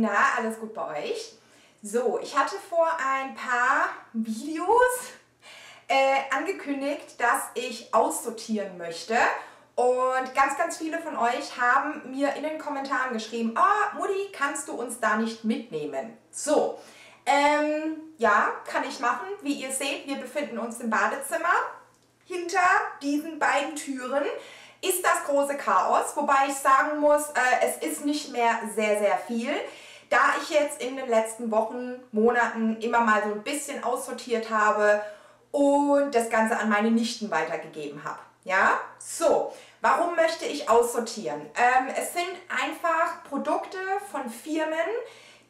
Na, alles gut bei euch? So, ich hatte vor ein paar Videos äh, angekündigt, dass ich aussortieren möchte. Und ganz, ganz viele von euch haben mir in den Kommentaren geschrieben, ah, Mutti, kannst du uns da nicht mitnehmen? So, ähm, ja, kann ich machen. Wie ihr seht, wir befinden uns im Badezimmer. Hinter diesen beiden Türen ist das große Chaos, wobei ich sagen muss, äh, es ist nicht mehr sehr, sehr viel. Da ich jetzt in den letzten Wochen, Monaten immer mal so ein bisschen aussortiert habe und das Ganze an meine Nichten weitergegeben habe. Ja, so, warum möchte ich aussortieren? Ähm, es sind einfach Produkte von Firmen,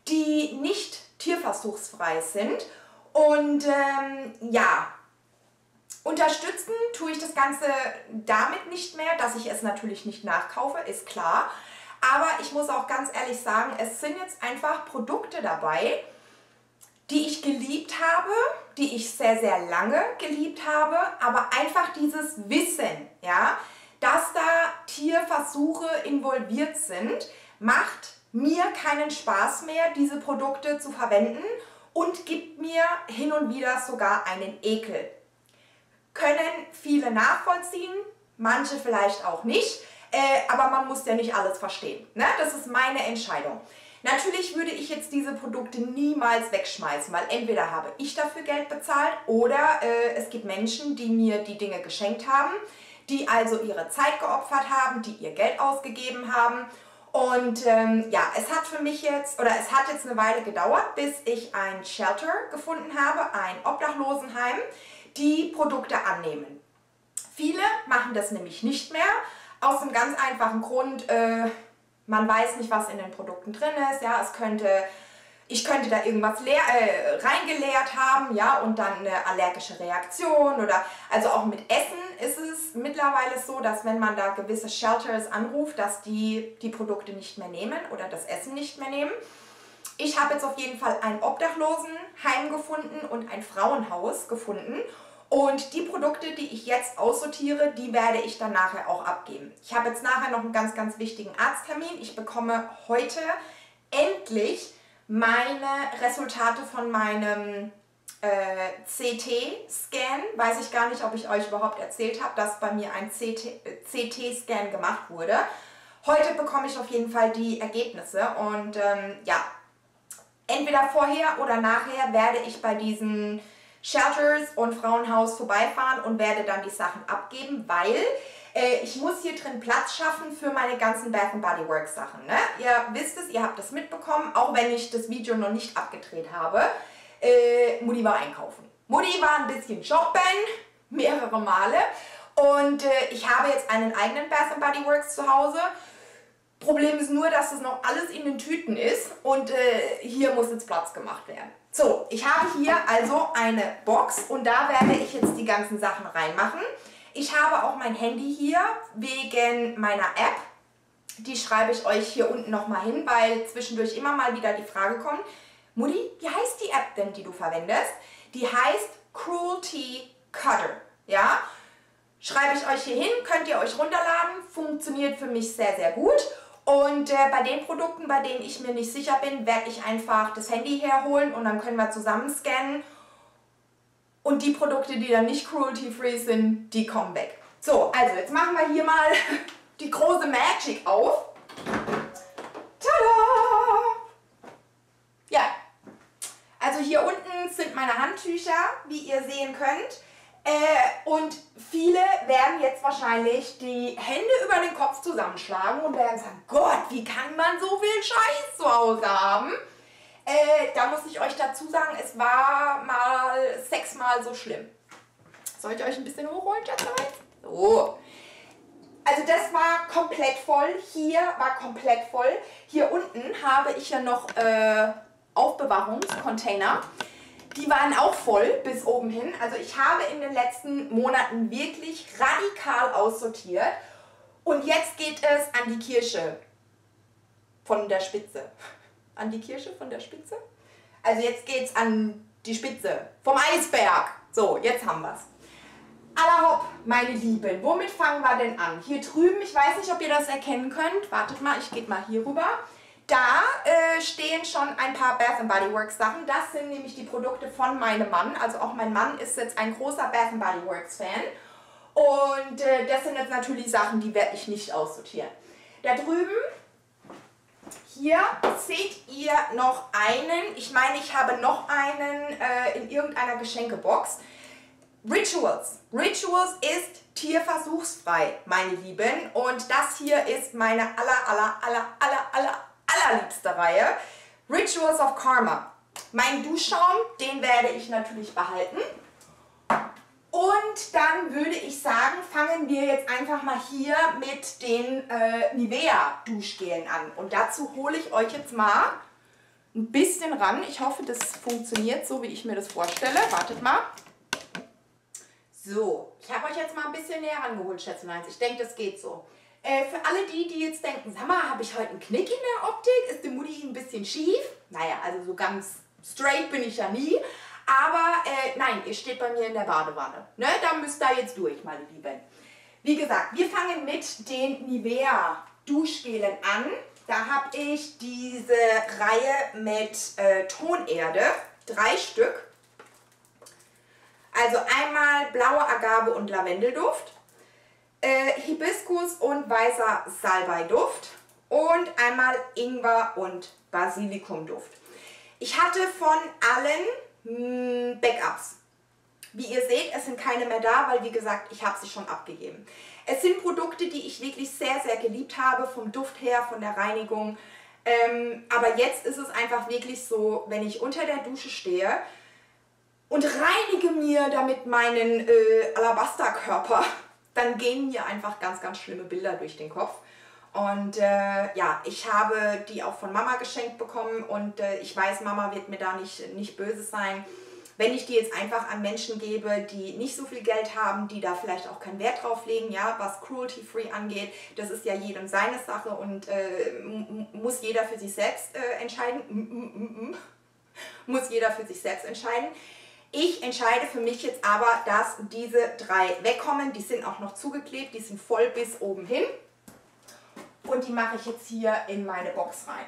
die nicht tierversuchsfrei sind und ähm, ja, Unterstützen tue ich das Ganze damit nicht mehr, dass ich es natürlich nicht nachkaufe, ist klar. Aber ich muss auch ganz ehrlich sagen, es sind jetzt einfach Produkte dabei, die ich geliebt habe, die ich sehr, sehr lange geliebt habe, aber einfach dieses Wissen, ja, dass da Tierversuche involviert sind, macht mir keinen Spaß mehr, diese Produkte zu verwenden und gibt mir hin und wieder sogar einen Ekel. Können viele nachvollziehen, manche vielleicht auch nicht, äh, aber man muss ja nicht alles verstehen. Ne? Das ist meine Entscheidung. Natürlich würde ich jetzt diese Produkte niemals wegschmeißen, weil entweder habe ich dafür Geld bezahlt oder äh, es gibt Menschen, die mir die Dinge geschenkt haben, die also ihre Zeit geopfert haben, die ihr Geld ausgegeben haben. Und ähm, ja, es hat für mich jetzt, oder es hat jetzt eine Weile gedauert, bis ich ein Shelter gefunden habe, ein Obdachlosenheim, die Produkte annehmen. Viele machen das nämlich nicht mehr, aus einem ganz einfachen Grund, äh, man weiß nicht, was in den Produkten drin ist. Ja, es könnte, ich könnte da irgendwas leer, äh, reingeleert haben, ja, und dann eine allergische Reaktion oder, also auch mit Essen ist es mittlerweile so, dass wenn man da gewisse Shelters anruft, dass die die Produkte nicht mehr nehmen oder das Essen nicht mehr nehmen. Ich habe jetzt auf jeden Fall ein Obdachlosenheim gefunden und ein Frauenhaus gefunden und die Produkte, die ich jetzt aussortiere, die werde ich dann nachher auch abgeben. Ich habe jetzt nachher noch einen ganz, ganz wichtigen Arzttermin. Ich bekomme heute endlich meine Resultate von meinem äh, CT-Scan. Weiß ich gar nicht, ob ich euch überhaupt erzählt habe, dass bei mir ein CT-Scan äh, gemacht wurde. Heute bekomme ich auf jeden Fall die Ergebnisse und ähm, ja, entweder vorher oder nachher werde ich bei diesen Shelters und Frauenhaus vorbeifahren und werde dann die Sachen abgeben, weil äh, ich muss hier drin Platz schaffen für meine ganzen Bath Body Works Sachen. Ne? Ihr wisst es, ihr habt es mitbekommen, auch wenn ich das Video noch nicht abgedreht habe. Äh, Mutti war einkaufen. Mutti war ein bisschen shoppen, mehrere Male. Und äh, ich habe jetzt einen eigenen Bath Body Works zu Hause. Problem ist nur, dass das noch alles in den Tüten ist und äh, hier muss jetzt Platz gemacht werden. So, ich habe hier also eine Box und da werde ich jetzt die ganzen Sachen reinmachen. Ich habe auch mein Handy hier wegen meiner App. Die schreibe ich euch hier unten nochmal hin, weil zwischendurch immer mal wieder die Frage kommt, Mutti, wie heißt die App denn, die du verwendest? Die heißt Cruelty Cutter. Ja, schreibe ich euch hier hin, könnt ihr euch runterladen, funktioniert für mich sehr, sehr gut. Und äh, bei den Produkten, bei denen ich mir nicht sicher bin, werde ich einfach das Handy herholen und dann können wir zusammen scannen. Und die Produkte, die dann nicht cruelty-free sind, die kommen weg. So, also jetzt machen wir hier mal die große Magic auf. Tada! Ja, also hier unten sind meine Handtücher, wie ihr sehen könnt. Äh, und viele werden jetzt wahrscheinlich die Hände über den Kopf zusammenschlagen und werden sagen, Gott, wie kann man so viel Scheiß zu Hause haben? Äh, da muss ich euch dazu sagen, es war mal sechsmal so schlimm. Soll ich euch ein bisschen hochholen, Schätzelein? So. Also das war komplett voll. Hier war komplett voll. Hier unten habe ich ja noch äh, Aufbewahrungscontainer. Die waren auch voll bis oben hin. Also ich habe in den letzten Monaten wirklich radikal aussortiert. Und jetzt geht es an die Kirsche von der Spitze. An die Kirsche von der Spitze? Also jetzt geht es an die Spitze vom Eisberg. So, jetzt haben wir es. Allerhopp, meine Lieben, womit fangen wir denn an? Hier drüben, ich weiß nicht, ob ihr das erkennen könnt. Wartet mal, ich gehe mal hier rüber. Da äh, stehen schon ein paar Bath Body Works Sachen. Das sind nämlich die Produkte von meinem Mann. Also auch mein Mann ist jetzt ein großer Bath Body Works Fan. Und äh, das sind jetzt natürlich Sachen, die werde ich nicht aussortieren. Da drüben, hier seht ihr noch einen. Ich meine, ich habe noch einen äh, in irgendeiner Geschenkebox. Rituals. Rituals ist tierversuchsfrei, meine Lieben. Und das hier ist meine aller, aller, aller, aller, aller, allerliebste Reihe. Rituals of Karma. Mein Duschschaum, den werde ich natürlich behalten. Und dann würde ich sagen, fangen wir jetzt einfach mal hier mit den äh, Nivea Duschgelen an. Und dazu hole ich euch jetzt mal ein bisschen ran. Ich hoffe, das funktioniert so, wie ich mir das vorstelle. Wartet mal. So, ich habe euch jetzt mal ein bisschen näher rangeholt, Schätzeleins. Ich denke, das geht so. Äh, für alle die, die jetzt denken, sag mal, habe ich heute einen Knick in der Optik? Ist die Mutti ein bisschen schief? Naja, also so ganz straight bin ich ja nie. Aber äh, nein, ihr steht bei mir in der Badewanne. Ne? Da müsst ihr jetzt durch, meine Lieben. Wie gesagt, wir fangen mit den Nivea Duschgelen an. Da habe ich diese Reihe mit äh, Tonerde, drei Stück. Also einmal blaue Agave und Lavendelduft, äh, Hibiskus und weißer Salbeiduft und einmal Ingwer und Basilikumduft. Ich hatte von allen mh, hm, Backups. Wie ihr seht, es sind keine mehr da, weil wie gesagt, ich habe sie schon abgegeben. Es sind Produkte, die ich wirklich sehr, sehr geliebt habe, vom Duft her, von der Reinigung. Ähm, aber jetzt ist es einfach wirklich so, wenn ich unter der Dusche stehe und reinige mir damit meinen äh, Alabasterkörper, dann gehen mir einfach ganz, ganz schlimme Bilder durch den Kopf. Und äh, ja, ich habe die auch von Mama geschenkt bekommen und äh, ich weiß, Mama wird mir da nicht, nicht böse sein. Wenn ich die jetzt einfach an Menschen gebe, die nicht so viel Geld haben, die da vielleicht auch keinen Wert drauf legen, ja, was Cruelty-Free angeht, das ist ja jedem seine Sache und äh, muss jeder für sich selbst entscheiden. Muss jeder für sich selbst entscheiden. Ich entscheide für mich jetzt aber, dass diese drei wegkommen. Die sind auch noch zugeklebt, die sind voll bis oben hin. Und die mache ich jetzt hier in meine Box rein.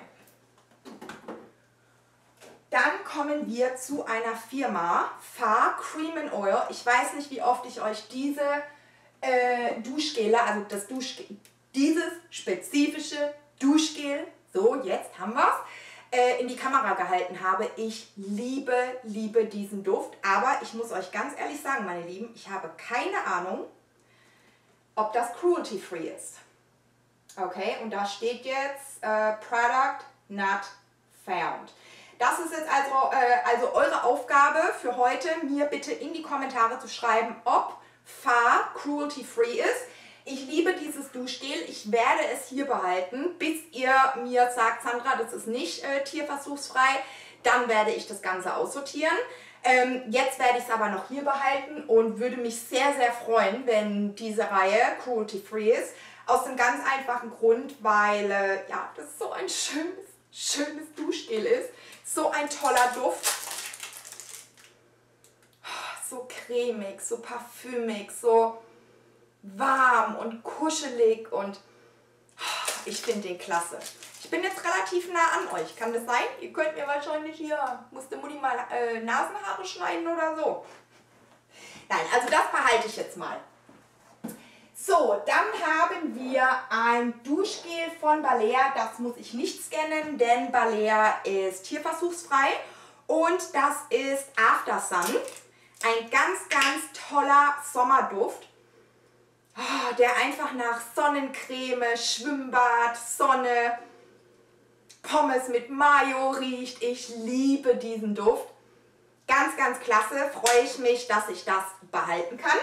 Dann kommen wir zu einer Firma, Far Cream and Oil. Ich weiß nicht, wie oft ich euch diese äh, Duschgele, also das Duschgel, dieses spezifische Duschgel, so jetzt haben wir es, äh, in die Kamera gehalten habe. Ich liebe, liebe diesen Duft, aber ich muss euch ganz ehrlich sagen, meine Lieben, ich habe keine Ahnung, ob das cruelty-free ist. Okay, und da steht jetzt äh, Product not found. Das ist jetzt also, äh, also eure Aufgabe für heute, mir bitte in die Kommentare zu schreiben, ob FAR cruelty-free ist. Ich liebe dieses Duschgel. Ich werde es hier behalten, bis ihr mir sagt, Sandra, das ist nicht äh, tierversuchsfrei. Dann werde ich das Ganze aussortieren. Ähm, jetzt werde ich es aber noch hier behalten und würde mich sehr, sehr freuen, wenn diese Reihe cruelty-free ist. Aus dem ganz einfachen Grund, weil äh, ja, das so ein schönes, schönes Duschgel ist. So ein toller Duft. So cremig, so parfümig, so warm und kuschelig und ich finde den klasse. Ich bin jetzt relativ nah an euch. Kann das sein? Ihr könnt mir wahrscheinlich hier, musste Mutti mal äh, Nasenhaare schneiden oder so. Nein, also das behalte ich jetzt mal. So, dann haben wir ein Duschgel von Balea. Das muss ich nicht scannen, denn Balea ist tierversuchsfrei. Und das ist After Sun. Ein ganz, ganz toller Sommerduft, der einfach nach Sonnencreme, Schwimmbad, Sonne, Pommes mit Mayo riecht. Ich liebe diesen Duft. Ganz, ganz klasse. Freue ich mich, dass ich das behalten kann.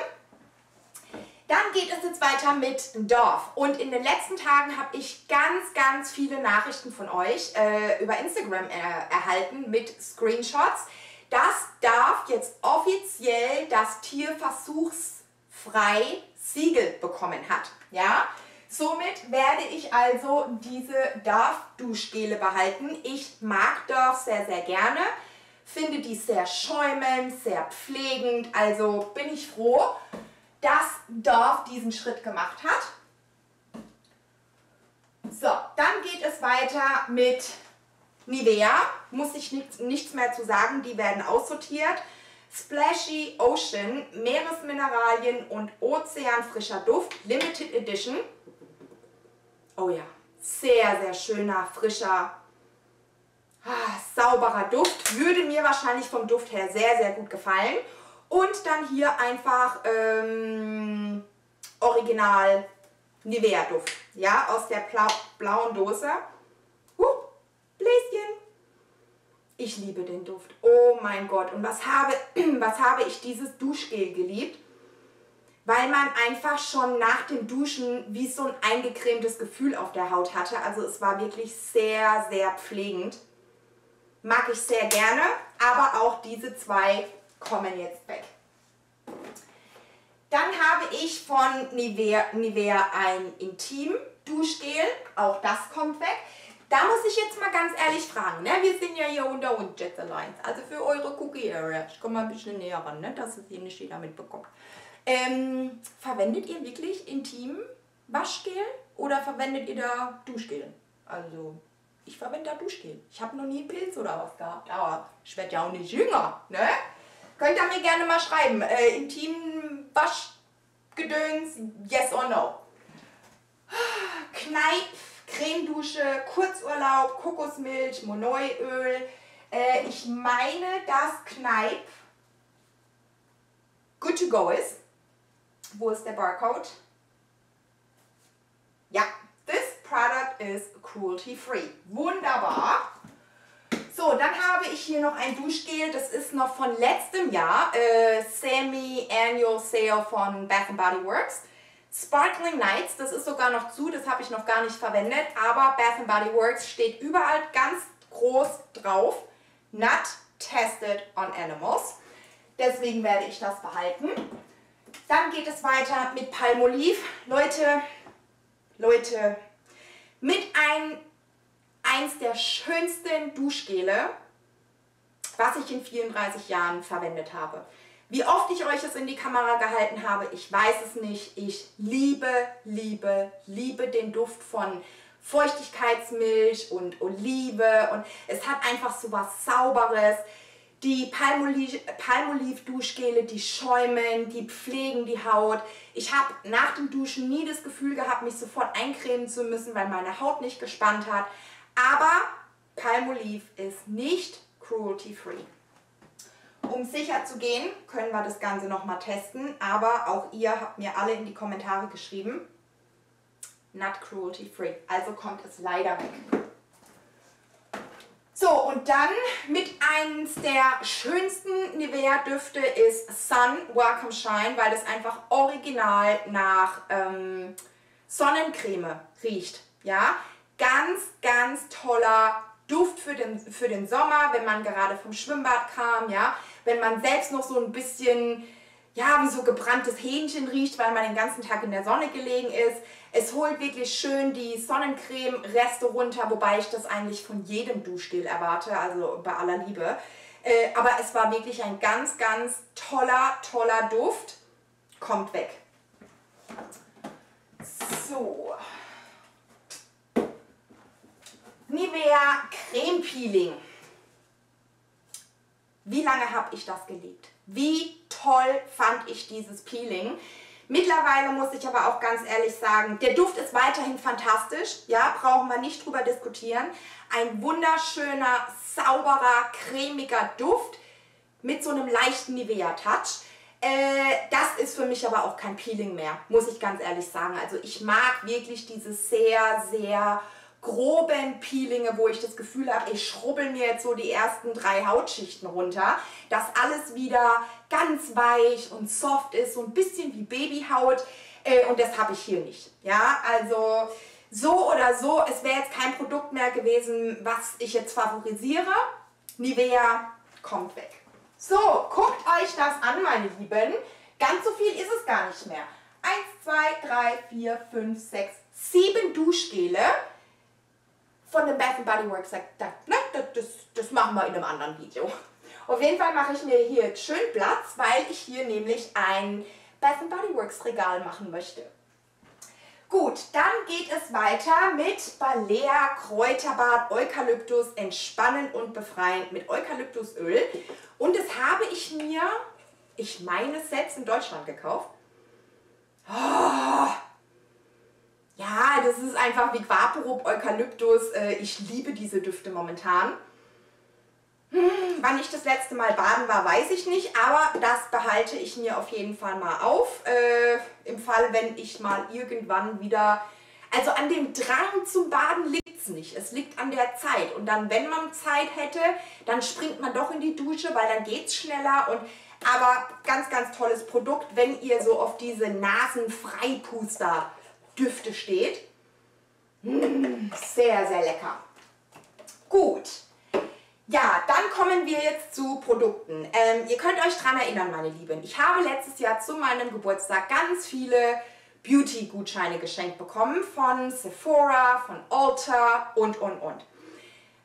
Dann geht es jetzt weiter mit Dorf. Und in den letzten Tagen habe ich ganz, ganz viele Nachrichten von euch äh, über Instagram äh, erhalten mit Screenshots. Das darf jetzt offiziell das Tierversuchsfrei Siegel bekommen hat. Ja? Somit werde ich also diese Darf-Duschgele behalten. Ich mag Dorf sehr, sehr gerne. Finde die sehr schäumend, sehr pflegend. Also bin ich froh dass Dorf diesen Schritt gemacht hat. So, dann geht es es weiter mit Nivea. Muss ich nichts, nichts mehr zu sagen, die werden aussortiert. Splashy Ocean, Meeresmineralien und Ozeanfrischer Duft, Limited Edition. Oh ja, sehr, sehr schöner, frischer, ah, sauberer Duft. Würde mir wahrscheinlich vom Duft her sehr, sehr gut gefallen. Und dann hier einfach ähm, Original Nivea Duft. Ja, aus der blau blauen Dose. Uh, Bläschen. Ich liebe den Duft. Oh mein Gott. Und was habe, was habe ich dieses Duschgel geliebt? Weil man einfach schon nach dem Duschen wie so ein eingecremtes Gefühl auf der Haut hatte. Also es war wirklich sehr, sehr pflegend. Mag ich sehr gerne. Aber auch diese zwei kommen jetzt weg. Dann habe ich von Nivea, Nivea ein Intim Duschgel. Auch das kommt weg. Da muss ich jetzt mal ganz ehrlich fragen, ne? wir sind ja hier unter uns Jet Alliance, also für eure Cookie Area. Ich komme mal ein bisschen näher ran, ne? dass es hier nicht jeder mitbekommt. Ähm, verwendet ihr wirklich intim Waschgel oder verwendet ihr da Duschgel? Also ich verwende da Duschgel. Ich habe noch nie Pilz oder was gehabt, aber ich werde ja auch nicht jünger. Ne? Könnt ihr mir gerne mal schreiben. Äh, intim Waschgedöns, yes or no. Kneipp Cremedusche, Kurzurlaub, Kokosmilch, Monoi-Öl. Äh, ich meine, dass Kneipp good to go ist. Wo ist der Barcode? Ja, this product is cruelty free. Wunderbar. So, dann habe ich hier noch ein Duschgel, das ist noch von letztem Jahr, äh, Semi-Annual Sale von Bath Body Works. Sparkling Nights, das ist sogar noch zu, das habe ich noch gar nicht verwendet, aber Bath Body Works steht überall ganz groß drauf, not tested on animals. Deswegen werde ich das behalten. Dann geht es weiter mit Palmolive. Leute, Leute, mit ein, eins der schönsten Duschgele, was ich in 34 Jahren verwendet habe. Wie oft ich euch es in die Kamera gehalten habe, ich weiß es nicht. Ich liebe, liebe, liebe den Duft von Feuchtigkeitsmilch und Olive und es hat einfach so was Sauberes. Die Palmolive-Duschgele, die schäumen, die pflegen die Haut. Ich habe nach dem Duschen nie das Gefühl gehabt, mich sofort eincremen zu müssen, weil meine Haut nicht gespannt hat. Aber Palmolive ist nicht cruelty-free. Um sicher zu gehen, können wir das Ganze nochmal testen, aber auch ihr habt mir alle in die Kommentare geschrieben, not cruelty free, also kommt es leider weg. So, und dann mit eins der schönsten Nivea-Düfte ist Sun Welcome Shine, weil das einfach original nach ähm, Sonnencreme riecht. Ja, ganz, ganz toller Duft für den, für den Sommer, wenn man gerade vom Schwimmbad kam, ja, wenn man selbst noch so ein bisschen, ja, wie so gebranntes Hähnchen riecht, weil man den ganzen Tag in der Sonne gelegen ist. Es holt wirklich schön die Sonnencreme-Reste runter, wobei ich das eigentlich von jedem Duschgel erwarte, also bei aller Liebe. Äh, aber es war wirklich ein ganz, ganz toller, toller Duft. Kommt weg. So. Nivea Creme Peeling. Wie lange habe ich das geliebt? Wie toll fand ich dieses Peeling? Mittlerweile muss ich aber auch ganz ehrlich sagen, der Duft ist weiterhin fantastisch. Ja, brauchen wir nicht drüber diskutieren. Ein wunderschöner, sauberer, cremiger Duft mit so einem leichten Nivea-Touch. Äh, das ist für mich aber auch kein Peeling mehr, muss ich ganz ehrlich sagen. Also ich mag wirklich dieses sehr, sehr groben Peelinge, wo ich das Gefühl habe, ich schrubbel mir jetzt so die ersten drei Hautschichten runter, dass alles wieder ganz weich und soft ist, so ein bisschen wie Babyhaut äh, und das habe ich hier nicht. Ja, also so oder so, es wäre jetzt kein Produkt mehr gewesen, was ich jetzt favorisiere. Nivea kommt weg. So, guckt euch das an, meine Lieben. Ganz so viel ist es gar nicht mehr. 1, 2, 3, 4, 5, 6, 7 Duschgele von dem Bath Body Works sagt, ne, das, das machen wir in einem anderen Video. Auf jeden Fall mache ich mir hier schön Platz, weil ich hier nämlich ein Bath Body Works Regal machen möchte. Gut, dann geht es weiter mit Balea Kräuterbad Eukalyptus entspannend und befreiend mit Eukalyptusöl. Und das habe ich mir, ich meine selbst in Deutschland gekauft. Oh, ja, das ist einfach wie Vaporub Eukalyptus. Äh, ich liebe diese Düfte momentan. Hm, wann ich das letzte Mal baden war, weiß ich nicht, aber das behalte ich mir auf jeden Fall mal auf. Äh, Im Fall, wenn ich mal irgendwann wieder... Also an dem Drang zum Baden liegt es nicht. Es liegt an der Zeit. Und dann, wenn man Zeit hätte, dann springt man doch in die Dusche, weil dann geht es schneller. Und, aber ganz, ganz tolles Produkt, wenn ihr so auf diese Nasenfreipuster-Düfte steht. Mmh, sehr, sehr lecker. Gut. Ja, dann kommen wir jetzt zu Produkten. Ähm, ihr könnt euch daran erinnern, meine Lieben, ich habe letztes Jahr zu meinem Geburtstag ganz viele Beauty-Gutscheine geschenkt bekommen von Sephora, von Ulta und, und, und.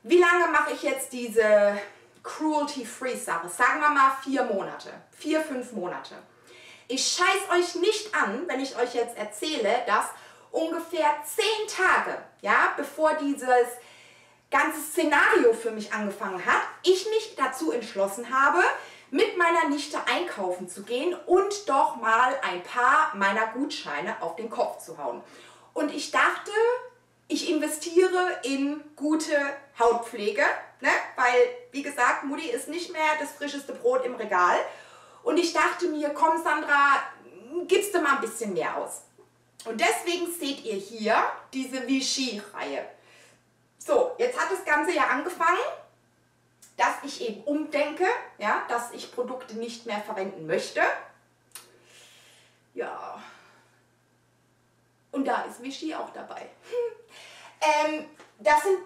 Wie lange mache ich jetzt diese Cruelty-Free-Sache? Sagen wir mal vier Monate, vier, fünf Monate. Ich scheiß euch nicht an, wenn ich euch jetzt erzähle, dass ungefähr zehn Tage, ja, bevor dieses ganze Szenario für mich angefangen hat, ich mich dazu entschlossen habe, mit meiner Nichte einkaufen zu gehen und doch mal ein paar meiner Gutscheine auf den Kopf zu hauen. Und ich dachte, ich investiere in gute Hautpflege, ne? weil, wie gesagt, Mutti ist nicht mehr das frischeste Brot im Regal. Und ich dachte mir, komm Sandra, gibst du mal ein bisschen mehr aus. Und deswegen seht ihr hier diese Vichy-Reihe. So, jetzt hat das Ganze ja angefangen, dass ich eben umdenke, ja, dass ich Produkte nicht mehr verwenden möchte. Ja. Und da ist Vichy auch dabei. ähm, das sind,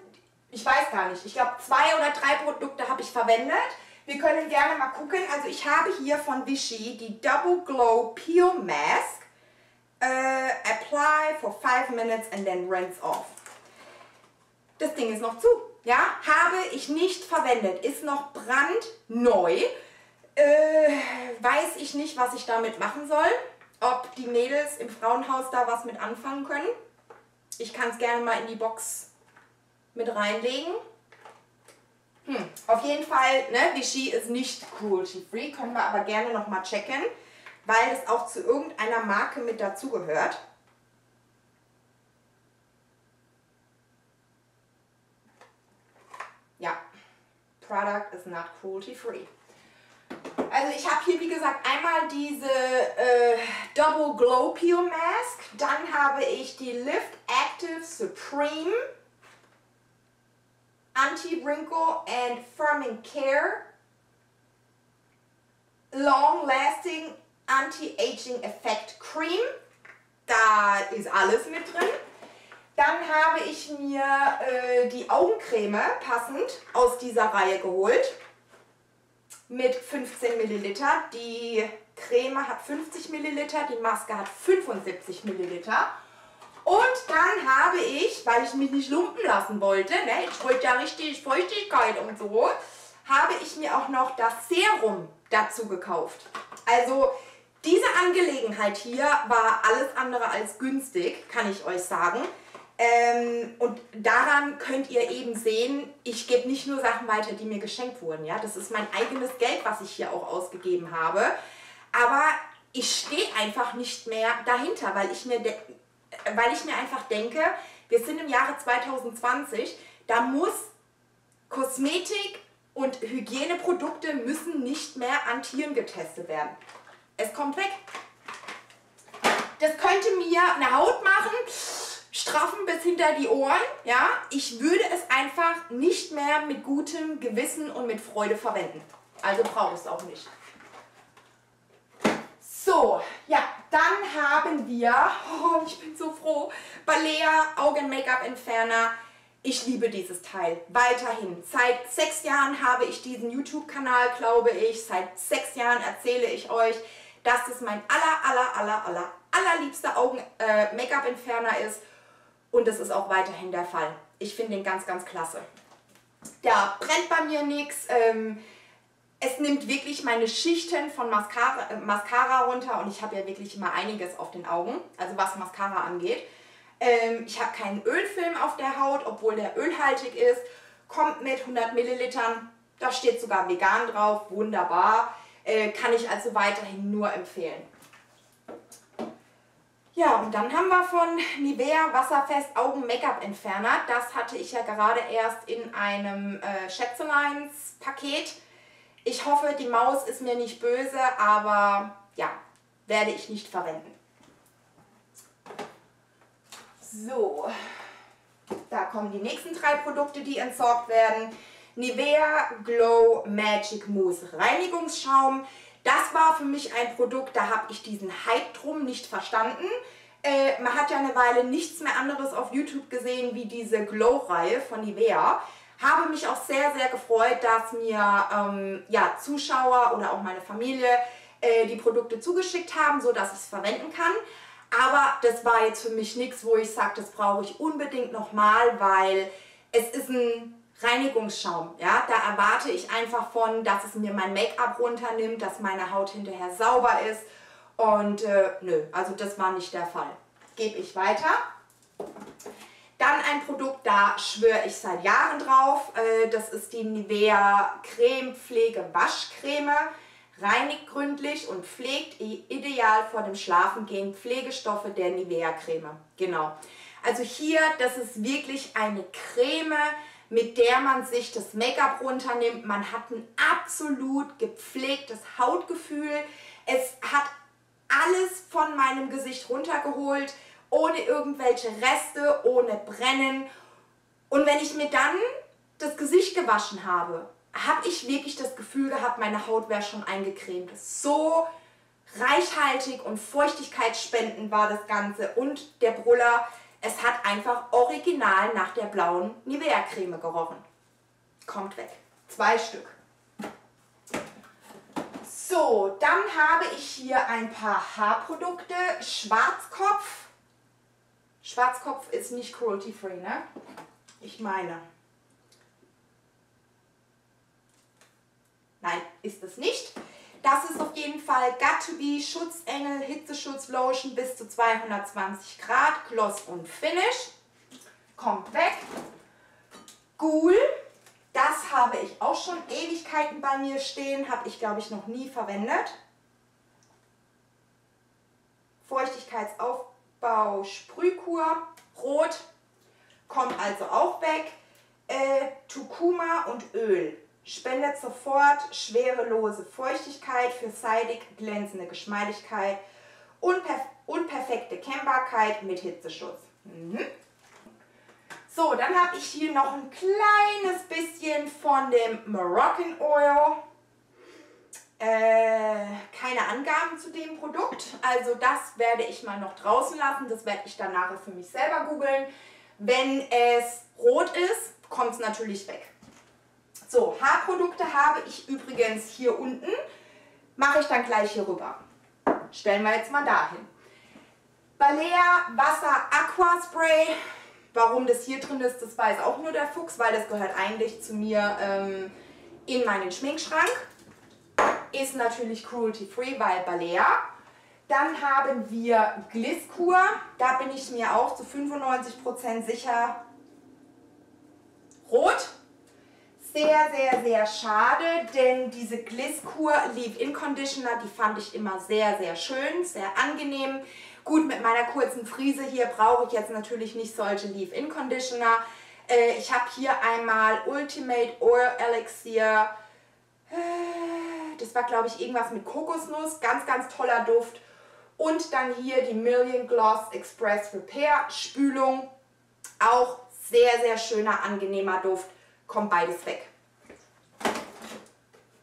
ich weiß gar nicht, ich glaube zwei oder drei Produkte habe ich verwendet. Wir können gerne mal gucken. Also ich habe hier von Vichy die Double Glow Peel Mask. Uh, apply for 5 minutes and then rinse off das Ding ist noch zu. Ja, habe ich nicht verwendet, ist noch brandneu. Äh, weiß ich nicht, was ich damit machen soll. Ob die Mädels im Frauenhaus da was mit anfangen können. Ich kann es gerne mal in die Box mit reinlegen. Hm, auf jeden Fall, ne, Vichy ist nicht cruelty-free, können wir aber gerne nochmal checken, weil es auch zu irgendeiner Marke mit dazugehört. Product is not cruelty free. Also ich habe hier wie gesagt einmal diese äh, Double Glow Peel Mask, dann habe ich die Lift Active Supreme Anti-Wrinkle and Firming Care Long Lasting Anti-Aging Effect Cream. Da ist alles mit drin. Dann habe ich mir äh, die Augencreme passend aus dieser Reihe geholt mit 15 Milliliter. Die Creme hat 50 Milliliter, die Maske hat 75 Milliliter. Und dann habe ich, weil ich mich nicht lumpen lassen wollte, ne, ich wollte ja richtig Feuchtigkeit und so, habe ich mir auch noch das Serum dazu gekauft. Also diese Angelegenheit hier war alles andere als günstig, kann ich euch sagen. Ähm, und daran könnt ihr eben sehen, ich gebe nicht nur Sachen weiter, die mir geschenkt wurden. Ja? Das ist mein eigenes Geld, was ich hier auch ausgegeben habe. Aber ich stehe einfach nicht mehr dahinter, weil ich, mir weil ich mir einfach denke, wir sind im Jahre 2020, da muss Kosmetik und Hygieneprodukte müssen nicht mehr an Tieren getestet werden. Es kommt weg. Das könnte mir eine Haut machen straffen bis hinter die Ohren. Ja, ich würde es einfach nicht mehr mit gutem Gewissen und mit Freude verwenden. Also brauche ich es auch nicht. So, ja, dann haben wir, oh, ich bin so froh, Balea Augen-Make-up-Entferner. Ich liebe dieses Teil weiterhin. Seit sechs Jahren habe ich diesen YouTube-Kanal, glaube ich. Seit sechs Jahren erzähle ich euch, dass es mein aller, aller, aller, aller, allerliebster Augen-Make-up-Entferner äh, ist. Und das ist auch weiterhin der Fall. Ich finde den ganz, ganz klasse. Da brennt bei mir nichts. Ähm, es nimmt wirklich meine Schichten von Mascara, äh, Mascara runter und ich habe ja wirklich immer einiges auf den Augen, also was Mascara angeht. Ähm, ich habe keinen Ölfilm auf der Haut, obwohl der ölhaltig ist. Kommt mit 100 Millilitern. Da steht sogar vegan drauf. Wunderbar. Äh, kann ich also weiterhin nur empfehlen. Ja, und dann haben wir von Nivea Wasserfest Augen Make-up Entferner. Das hatte ich ja gerade erst in einem äh, Schätzeleins-Paket. Ich hoffe, die Maus ist mir nicht böse, aber ja, werde ich nicht verwenden. So, da kommen die nächsten drei Produkte, die entsorgt werden. Nivea Glow Magic Mousse Reinigungsschaum. Das war für mich ein Produkt, da habe ich diesen Hype drum nicht verstanden. Äh, man hat ja eine Weile nichts mehr anderes auf YouTube gesehen wie diese Glow-Reihe von Nivea. Habe mich auch sehr, sehr gefreut, dass mir ähm, ja, Zuschauer oder auch meine Familie äh, die Produkte zugeschickt haben, sodass ich es verwenden kann. Aber das war jetzt für mich nichts, wo ich sage, das brauche ich unbedingt nochmal, weil es ist ein Reinigungsschaum. Ja? Da erwarte ich einfach von, dass es mir mein Make-up runternimmt, dass meine Haut hinterher sauber ist. Und äh, nö, also das war nicht der Fall. Gebe ich weiter. Dann ein Produkt, da schwöre ich seit Jahren drauf. Äh, das ist die Nivea Creme Pflege Waschcreme. Reinigt gründlich und pflegt ideal vor dem Schlafengehen Pflegestoffe der Nivea Creme. Genau. Also hier, das ist wirklich eine Creme, mit der man sich das Make-up runternimmt. Man hat ein absolut gepflegtes Hautgefühl. Es hat alles von meinem Gesicht runtergeholt, ohne irgendwelche Reste, ohne Brennen. Und wenn ich mir dann das Gesicht gewaschen habe, habe ich wirklich das Gefühl gehabt, meine Haut wäre schon eingecremt. So reichhaltig und feuchtigkeitsspendend war das Ganze. Und der Brüller, es hat einfach original nach der blauen Nivea-Creme gerochen. Kommt weg. Zwei Stück. So, dann habe ich hier ein paar Haarprodukte. Schwarzkopf. Schwarzkopf ist nicht cruelty-free, ne? Ich meine. Nein, ist es nicht. Das ist auf jeden Fall Got to Be Schutzengel Hitzeschutz Lotion bis zu 220 Grad, Gloss und Finish. Kommt weg. Ghoul, das habe ich auch schon Ewigkeiten bei mir stehen, habe ich glaube ich noch nie verwendet. Feuchtigkeitsaufbau Sprühkur, rot, kommt also auch weg. Äh, Tukuma und Öl. Spendet sofort schwerelose Feuchtigkeit für seidig glänzende Geschmeidigkeit und, und perfekte Kennbarkeit mit Hitzeschutz. Mhm. So, dann habe ich hier noch ein kleines bisschen von dem Moroccan Oil. Äh, keine Angaben zu dem Produkt. Also das werde ich mal noch draußen lassen. Das werde ich dann nachher für mich selber googeln. Wenn es rot ist, kommt es natürlich weg. So, Haarprodukte habe ich übrigens hier unten. Mache ich dann gleich hier rüber. Stellen wir jetzt mal dahin. Balea Wasser Aqua Spray. Warum das hier drin ist, das weiß auch nur der Fuchs, weil das gehört eigentlich zu mir ähm, in meinen Schminkschrank. Ist natürlich cruelty-free, weil Balea. Dann haben wir Glisskur. Da bin ich mir auch zu 95% sicher. Rot sehr, sehr, sehr schade, denn diese Glisskur Leave-In Conditioner, die fand ich immer sehr, sehr schön, sehr angenehm. Gut, mit meiner kurzen Frise hier brauche ich jetzt natürlich nicht solche Leave-In Conditioner. Äh, ich habe hier einmal Ultimate Oil Elixir. Äh, das war, glaube ich, irgendwas mit Kokosnuss. Ganz, ganz toller Duft. Und dann hier die Million Gloss Express Repair Spülung. Auch sehr, sehr schöner, angenehmer Duft kommt beides weg.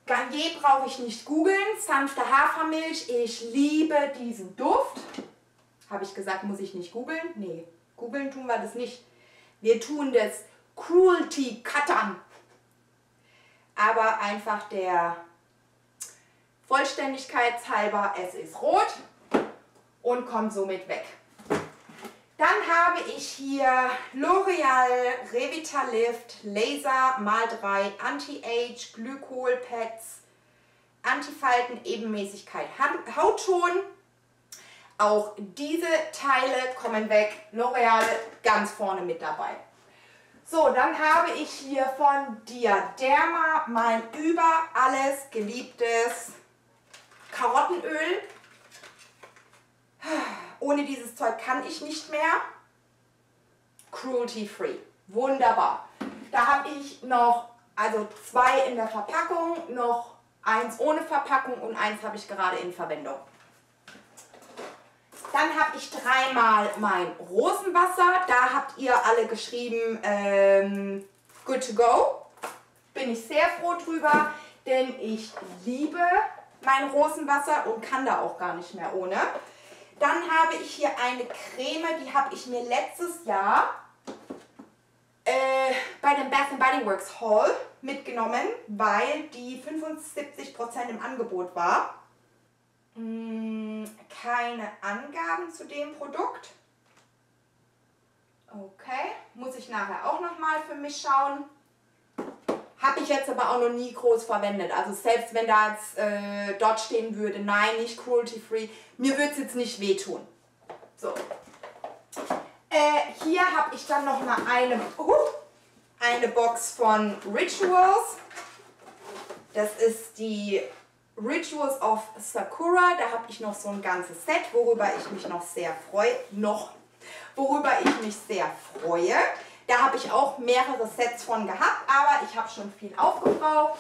Garnier brauche ich nicht googeln. Sanfte Hafermilch. Ich liebe diesen Duft. Habe ich gesagt, muss ich nicht googeln? Nee, googeln tun wir das nicht. Wir tun das Cruelty cuttern. Aber einfach der Vollständigkeitshalber, es ist rot und kommt somit weg. Dann habe ich hier L'Oreal Revitalift Laser mal 3 Anti-Age Glykol Pads Antifalten Ebenmäßigkeit Hautton. Auch diese Teile kommen weg. L'Oreal ganz vorne mit dabei. So, dann habe ich hier von Diaderma mein über alles geliebtes Ohne dieses Zeug kann ich nicht mehr. Cruelty free. Wunderbar. Da habe ich noch, also zwei in der Verpackung, noch eins ohne Verpackung und eins habe ich gerade in Verwendung. Dann habe ich dreimal mein Rosenwasser. Da habt ihr alle geschrieben, ähm, good to go. Bin ich sehr froh drüber, denn ich liebe mein Rosenwasser und kann da auch gar nicht mehr ohne. Dann habe ich hier eine Creme, die habe ich mir letztes Jahr äh, bei dem Bath Body Works Haul mitgenommen, weil die 75% im Angebot war. Hm, keine Angaben zu dem Produkt. Okay, muss ich nachher auch nochmal für mich schauen. Habe ich jetzt aber auch noch nie groß verwendet. Also selbst wenn da jetzt äh, dort stehen würde, nein, nicht cruelty free, mir würde es jetzt nicht wehtun. So. Äh, hier habe ich dann noch mal eine, uh, eine Box von Rituals. Das ist die Rituals of Sakura, da habe ich noch so ein ganzes Set, worüber ich mich noch sehr freue, noch, worüber ich mich sehr freue. Da habe ich auch mehrere Sets von gehabt, aber ich habe schon viel aufgebraucht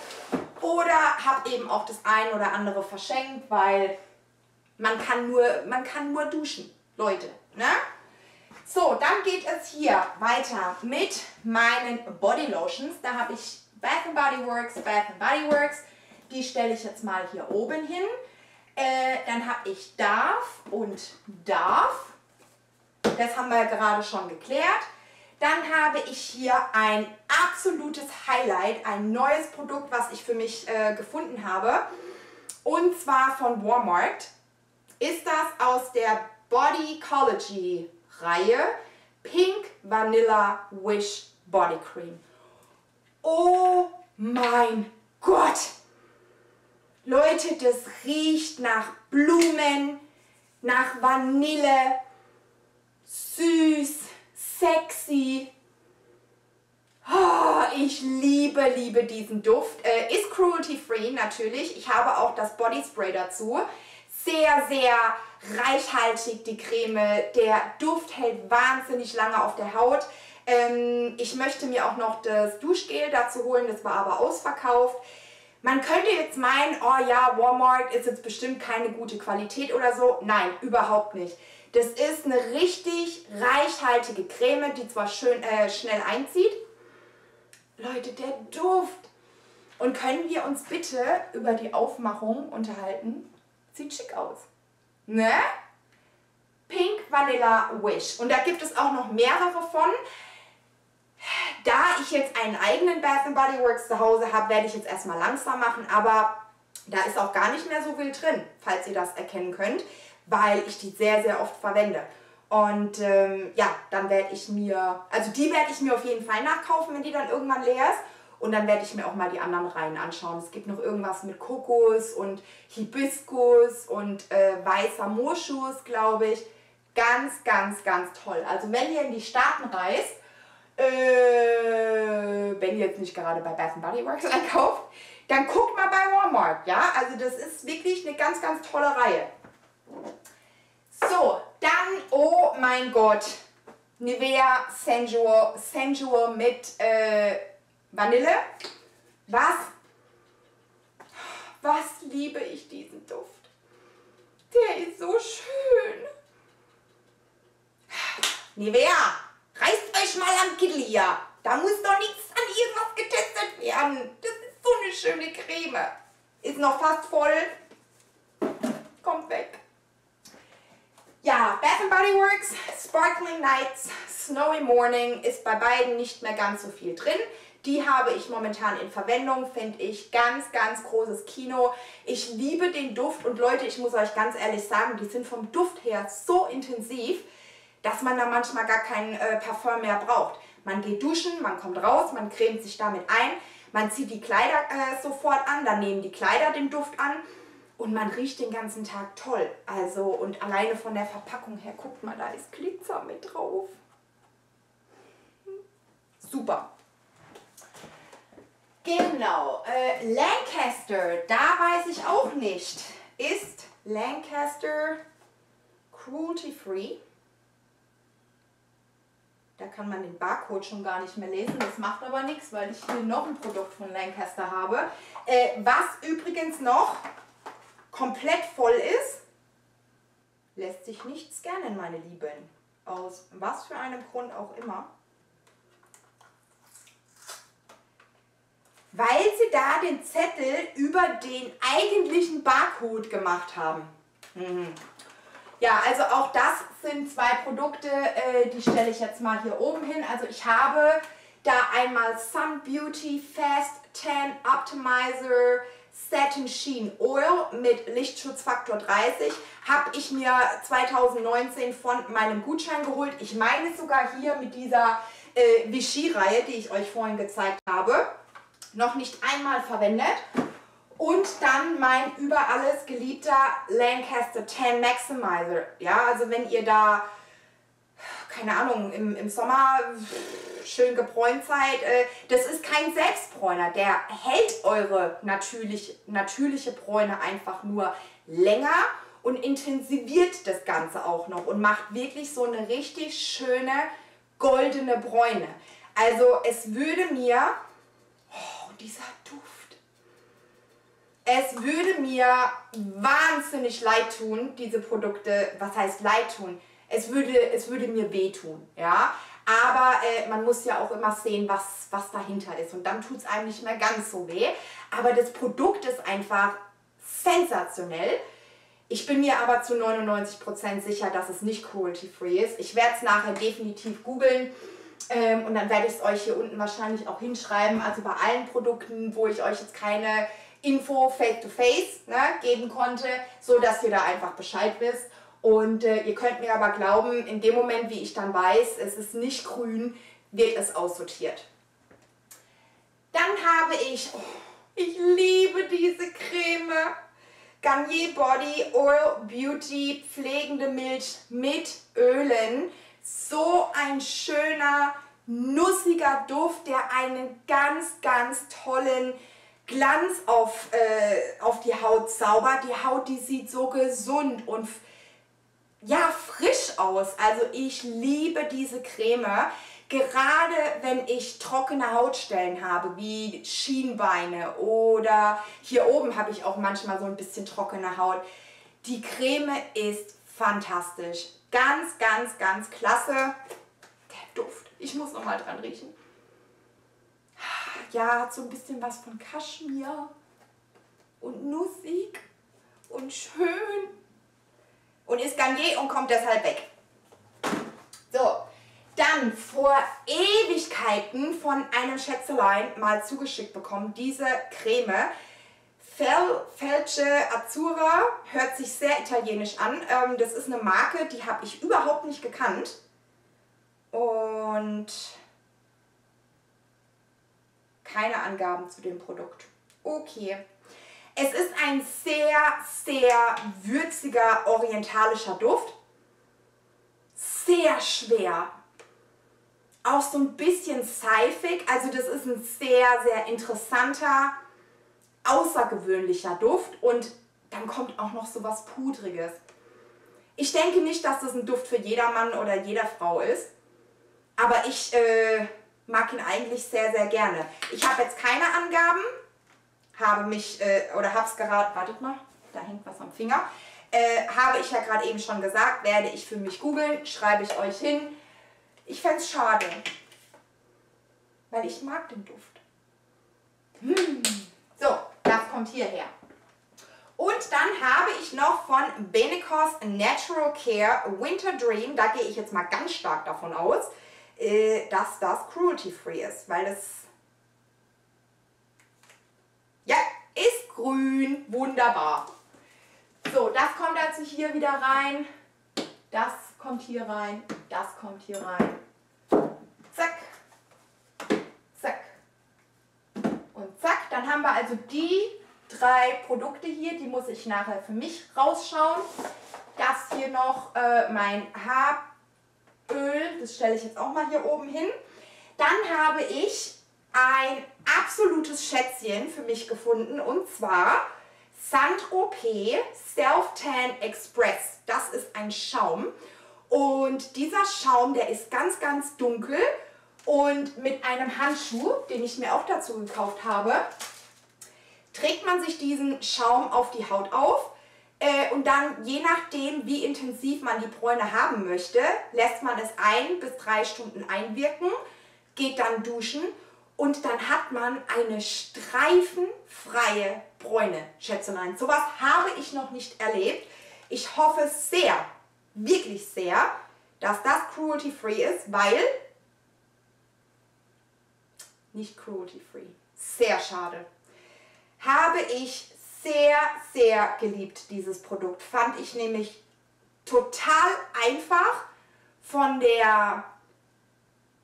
oder habe eben auch das ein oder andere verschenkt, weil man kann nur, man kann nur duschen, Leute. Ne? So, dann geht es hier weiter mit meinen Body Lotions. Da habe ich Bath Body Works, Bath Body Works die stelle ich jetzt mal hier oben hin. Äh, dann habe ich darf und darf. Das haben wir gerade schon geklärt. Dann habe ich hier ein absolutes Highlight, ein neues Produkt, was ich für mich äh, gefunden habe. Und zwar von Walmart. Ist das aus der Bodycology Reihe Pink Vanilla Wish Body Cream. Oh mein Gott! Leute, das riecht nach Blumen, nach Vanille, süß, sexy. Oh, ich liebe, liebe diesen Duft. Äh, ist cruelty-free natürlich. Ich habe auch das Body Spray dazu. Sehr, sehr reichhaltig die Creme. Der Duft hält wahnsinnig lange auf der Haut. Ähm, ich möchte mir auch noch das Duschgel dazu holen. Das war aber ausverkauft. Man könnte jetzt meinen, oh ja, Walmart ist jetzt bestimmt keine gute Qualität oder so. Nein, überhaupt nicht. Das ist eine richtig reichhaltige Creme, die zwar schön äh, schnell einzieht. Leute, der Duft. Und können wir uns bitte über die Aufmachung unterhalten? Sieht schick aus. Ne? Pink Vanilla Wish. Und da gibt es auch noch mehrere von. Da ich jetzt einen eigenen Bath Body Works zu Hause habe, werde ich jetzt erstmal langsam machen, aber da ist auch gar nicht mehr so viel drin, falls ihr das erkennen könnt, weil ich die sehr, sehr oft verwende. Und ähm, ja, dann werde ich mir, also die werde ich mir auf jeden Fall nachkaufen, wenn die dann irgendwann leer ist. Und dann werde ich mir auch mal die anderen Reihen anschauen. Es gibt noch irgendwas mit Kokos und Hibiskus und äh, weißer Moschus, glaube ich. Ganz, ganz, ganz toll. Also wenn ihr in die Staaten reist äh, wenn ihr jetzt nicht gerade bei Bath Body Works einkauft, dann guckt mal bei Walmart, ja? Also das ist wirklich eine ganz, ganz tolle Reihe. So, dann, oh mein Gott, Nivea Sensual, Sensual mit äh, Vanille. Was? Was liebe ich diesen Duft. Der ist so schön. Nivea, Reißt euch mal am Gillia. Da muss doch nichts an irgendwas getestet werden. Das ist so eine schöne Creme. Ist noch fast voll. Kommt weg. Ja, Bath Body Works, Sparkling Nights, Snowy Morning ist bei beiden nicht mehr ganz so viel drin. Die habe ich momentan in Verwendung, finde ich ganz, ganz großes Kino. Ich liebe den Duft und Leute, ich muss euch ganz ehrlich sagen, die sind vom Duft her so intensiv dass man da manchmal gar kein äh, Parfum mehr braucht. Man geht duschen, man kommt raus, man cremt sich damit ein, man zieht die Kleider äh, sofort an, dann nehmen die Kleider den Duft an und man riecht den ganzen Tag toll. Also und alleine von der Verpackung her, guckt mal, da ist Glitzer mit drauf. Super. Genau, äh, Lancaster, da weiß ich auch nicht. Ist Lancaster cruelty free? Da kann man den Barcode schon gar nicht mehr lesen. Das macht aber nichts, weil ich hier noch ein Produkt von Lancaster habe. Äh, was übrigens noch komplett voll ist, lässt sich nicht scannen, meine Lieben. Aus was für einem Grund auch immer. Weil sie da den Zettel über den eigentlichen Barcode gemacht haben. Mhm. Ja, also auch das sind zwei Produkte, äh, die stelle ich jetzt mal hier oben hin. Also ich habe da einmal Sun Beauty Fast Tan Optimizer Satin Sheen Oil mit Lichtschutzfaktor 30. Habe ich mir 2019 von meinem Gutschein geholt. Ich meine sogar hier mit dieser äh, Vichy-Reihe, die ich euch vorhin gezeigt habe. Noch nicht einmal verwendet. Und dann mein über alles geliebter Lancaster Tan Maximizer. Ja, also wenn ihr da, keine Ahnung, im, im Sommer schön gebräunt seid, äh, das ist kein Selbstbräuner. Der hält eure natürlich, natürliche Bräune einfach nur länger und intensiviert das Ganze auch noch und macht wirklich so eine richtig schöne goldene Bräune. Also es würde mir, oh, dieser Duft, es würde mir wahnsinnig leid tun, diese Produkte, was heißt leid tun? Es würde, es würde mir wehtun, ja. Aber äh, man muss ja auch immer sehen, was, was dahinter ist. Und dann tut es einem nicht mehr ganz so weh. Aber das Produkt ist einfach sensationell. Ich bin mir aber zu 99% sicher, dass es nicht cruelty-free ist. Ich werde es nachher definitiv googeln. Ähm, und dann werde ich es euch hier unten wahrscheinlich auch hinschreiben. Also bei allen Produkten, wo ich euch jetzt keine Info face-to-face -face, ne, geben konnte, so dass ihr da einfach Bescheid wisst. Und äh, ihr könnt mir aber glauben, in dem Moment, wie ich dann weiß, es ist nicht grün, wird es aussortiert. Dann habe ich, oh, ich liebe diese Creme. Garnier Body Oil Beauty pflegende Milch mit Ölen. So ein schöner, nussiger Duft, der einen ganz, ganz tollen Glanz auf, äh, auf die Haut zaubert. Die Haut, die sieht so gesund und ja, frisch aus. Also ich liebe diese Creme. Gerade wenn ich trockene Hautstellen habe, wie Schienbeine oder hier oben habe ich auch manchmal so ein bisschen trockene Haut. Die Creme ist fantastisch. Ganz, ganz, ganz klasse. Der Duft. Ich muss noch mal dran riechen ja, hat so ein bisschen was von Kaschmir und nussig und schön und ist Garnier und kommt deshalb weg. So, dann vor Ewigkeiten von einem Schätzelein mal zugeschickt bekommen, diese Creme. Fel, Felce Azzurra hört sich sehr italienisch an. Ähm, das ist eine Marke, die habe ich überhaupt nicht gekannt. Und keine Angaben zu dem Produkt. Okay. Es ist ein sehr, sehr würziger orientalischer Duft. Sehr schwer. Auch so ein bisschen seifig. Also das ist ein sehr, sehr interessanter, außergewöhnlicher Duft. Und dann kommt auch noch so was Pudriges. Ich denke nicht, dass das ein Duft für jedermann oder jeder Frau ist. Aber ich äh, mag ihn eigentlich sehr, sehr gerne. Ich habe jetzt keine Angaben, habe mich, äh, oder habe es gerade, wartet mal, da hängt was am Finger, äh, habe ich ja gerade eben schon gesagt, werde ich für mich googeln, schreibe ich euch hin. Ich fände es schade, weil ich mag den Duft. Hm. So, das kommt hierher. Und dann habe ich noch von Benecos Natural Care Winter Dream, da gehe ich jetzt mal ganz stark davon aus, äh, dass das cruelty-free ist, weil es ja, ist grün, wunderbar. So, das kommt also hier wieder rein, das kommt hier rein, das kommt hier rein. Zack, zack und zack. Dann haben wir also die drei Produkte hier, die muss ich nachher für mich rausschauen. Das hier noch äh, mein Haaröl, das stelle ich jetzt auch mal hier oben hin. Dann habe ich ein absolutes Schätzchen für mich gefunden. Und zwar Saint-Tropez Self Tan Express. Das ist ein Schaum. Und dieser Schaum, der ist ganz, ganz dunkel. Und mit einem Handschuh, den ich mir auch dazu gekauft habe, trägt man sich diesen Schaum auf die Haut auf. Äh, und dann, je nachdem, wie intensiv man die Bräune haben möchte, lässt man es ein bis drei Stunden einwirken, geht dann duschen und dann hat man eine streifenfreie Bräune, Schätzelein. Sowas habe ich noch nicht erlebt. Ich hoffe sehr, wirklich sehr, dass das cruelty-free ist, weil nicht cruelty-free. Sehr schade. Habe ich sehr, sehr geliebt, dieses Produkt. Fand ich nämlich total einfach von der,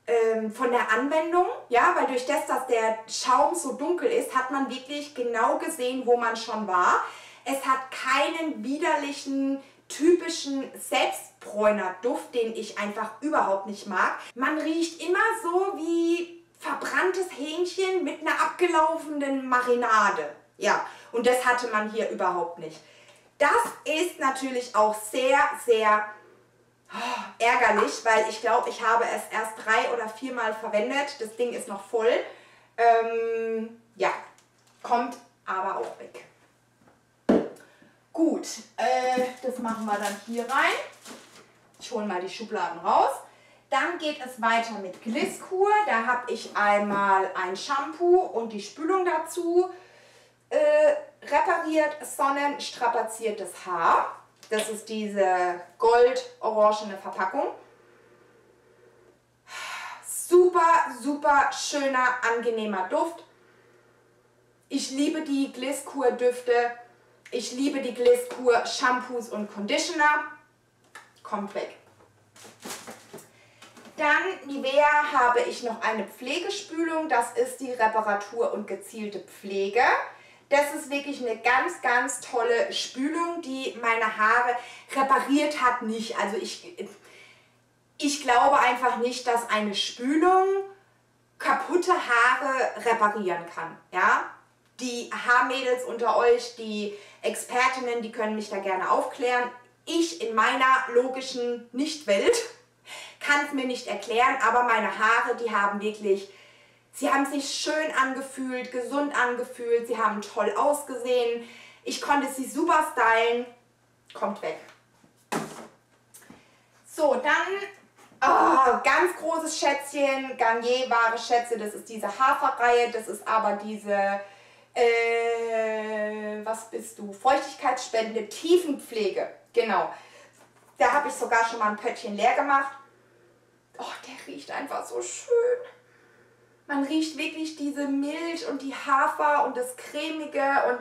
ähm, von der Anwendung. Ja, weil durch das, dass der Schaum so dunkel ist, hat man wirklich genau gesehen, wo man schon war. Es hat keinen widerlichen, typischen Selbstbräuner-Duft, den ich einfach überhaupt nicht mag. Man riecht immer so wie verbranntes Hähnchen mit einer abgelaufenen Marinade. Ja, und das hatte man hier überhaupt nicht. Das ist natürlich auch sehr, sehr ärgerlich, weil ich glaube, ich habe es erst drei oder viermal verwendet. Das Ding ist noch voll. Ähm, ja, kommt aber auch weg. Gut, äh, das machen wir dann hier rein. Ich hole mal die Schubladen raus. Dann geht es weiter mit Glisskur. Da habe ich einmal ein Shampoo und die Spülung dazu. Äh, repariert sonnenstrapaziertes Haar. Das ist diese gold-orangene Verpackung. Super, super schöner, angenehmer Duft. Ich liebe die Glisskur-Düfte. Ich liebe die Glisskur Shampoos und Conditioner. Kommt weg. Dann Nivea habe ich noch eine Pflegespülung. Das ist die Reparatur und gezielte Pflege. Das ist wirklich eine ganz, ganz tolle Spülung, die meine Haare repariert hat nicht. Also ich, ich glaube einfach nicht, dass eine Spülung kaputte Haare reparieren kann. Ja? Die Haarmädels unter euch, die Expertinnen, die können mich da gerne aufklären. Ich in meiner logischen Nicht-Welt kann es mir nicht erklären, aber meine Haare, die haben wirklich, sie haben sich schön angefühlt, gesund angefühlt, sie haben toll ausgesehen. Ich konnte sie super stylen. Kommt weg. So, dann oh, ganz großes Schätzchen, Garnier wahre Schätze, das ist diese Haferreihe, das ist aber diese, äh, was bist du, Feuchtigkeitsspendende Tiefenpflege, genau. Da habe ich sogar schon mal ein Pöttchen leer gemacht. Oh, der riecht einfach so schön. Man riecht wirklich diese Milch und die Hafer und das Cremige und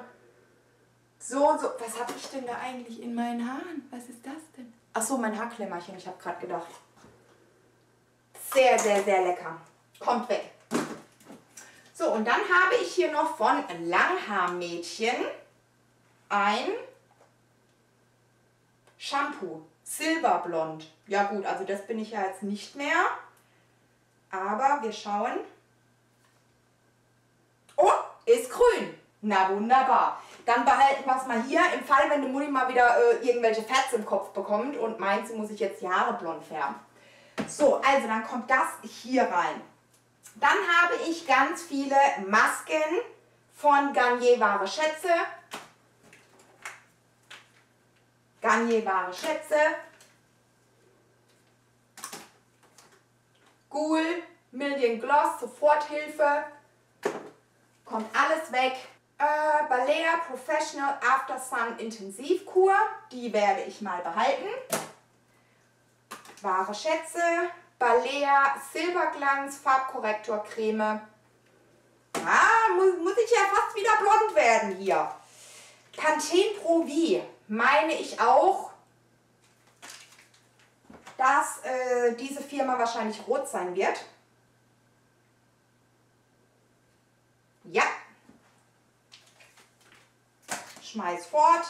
so, so. Was habe ich denn da eigentlich in meinen Haaren? Was ist das denn? Ach so, mein Haarklemmerchen, ich habe gerade gedacht. Sehr, sehr, sehr lecker. Kommt weg. So, und dann habe ich hier noch von Langhaarmädchen ein Shampoo. Silberblond. Ja gut, also das bin ich ja jetzt nicht mehr. Aber wir schauen. Ist grün. Na wunderbar. Dann behalten wir es mal hier. Im Fall, wenn die Mutti mal wieder äh, irgendwelche Fats im Kopf bekommt und meint, sie muss sich jetzt die Haare blond färben. So, also dann kommt das hier rein. Dann habe ich ganz viele Masken von Garnier Wahre Schätze. Garnier wahre Schätze. Ghoul, Million Gloss, Soforthilfe. Kommt alles weg. Äh, Balea Professional After Sun Intensivkur. Die werde ich mal behalten. Wahre Schätze. Balea Silberglanz Farbkorrektor Creme. Ah, muss, muss ich ja fast wieder blond werden hier. Pantene Pro V meine ich auch, dass äh, diese Firma wahrscheinlich rot sein wird. Ja. schmeiß fort.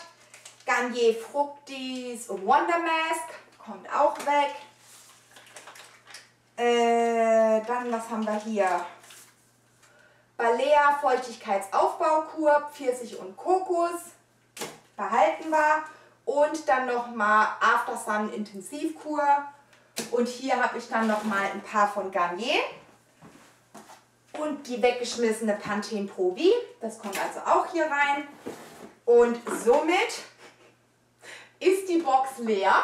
Garnier Fructis Wonder Mask kommt auch weg. Äh, dann, was haben wir hier? Balea Feuchtigkeitsaufbaukur, Pfirsich und Kokos. Behalten wir. Und dann nochmal After Sun Intensivkur. Und hier habe ich dann nochmal ein paar von Garnier. Und die weggeschmissene Pantene Pro V. Das kommt also auch hier rein. Und somit ist die Box leer.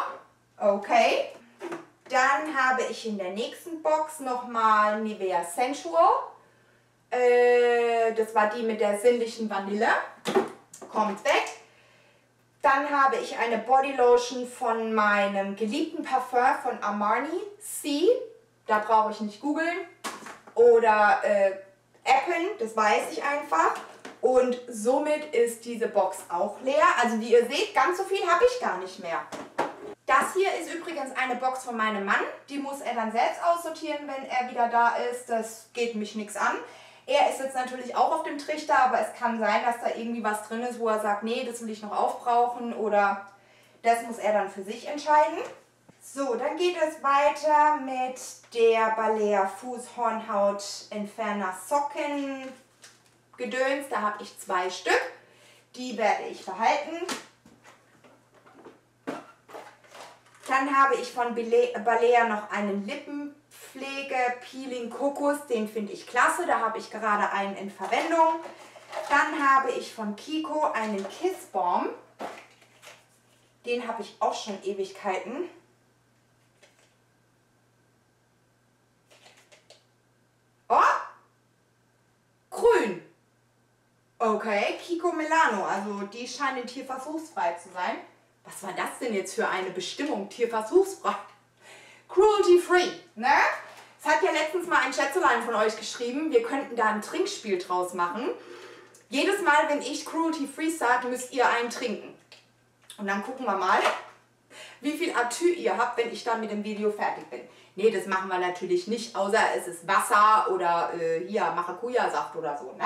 Okay. Dann habe ich in der nächsten Box nochmal Nivea Sensual. Äh, das war die mit der sinnlichen Vanille. Kommt weg. Dann habe ich eine Bodylotion von meinem geliebten Parfum von Armani, C. Da brauche ich nicht googeln. Oder äh, Appen, das weiß ich einfach. Und somit ist diese Box auch leer. Also wie ihr seht, ganz so viel habe ich gar nicht mehr. Das hier ist übrigens eine Box von meinem Mann. Die muss er dann selbst aussortieren, wenn er wieder da ist. Das geht mich nichts an. Er ist jetzt natürlich auch auf dem Trichter, aber es kann sein, dass da irgendwie was drin ist, wo er sagt, nee, das will ich noch aufbrauchen oder das muss er dann für sich entscheiden. So, dann geht es weiter mit der Balea Fußhornhaut Entferner Socken Gedöns. Da habe ich zwei Stück. Die werde ich behalten. Dann habe ich von Balea noch einen Lippenpflege Peeling Kokos. Den finde ich klasse. Da habe ich gerade einen in Verwendung. Dann habe ich von Kiko einen Kissbalm. Den habe ich auch schon Ewigkeiten. Oh! Grün. Okay, Kiko Milano. Also die scheinen tierversuchsfrei zu sein. Was war das denn jetzt für eine Bestimmung? Tierversuchsfrei. Cruelty free, ne? Es hat ja letztens mal ein Schätzelein von euch geschrieben, wir könnten da ein Trinkspiel draus machen. Jedes Mal, wenn ich Cruelty free sage, müsst ihr einen trinken. Und dann gucken wir mal, wie viel Atü ihr habt, wenn ich dann mit dem Video fertig bin. Nee, das machen wir natürlich nicht, außer es ist Wasser oder äh, hier Maracuja-Saft oder so, ne?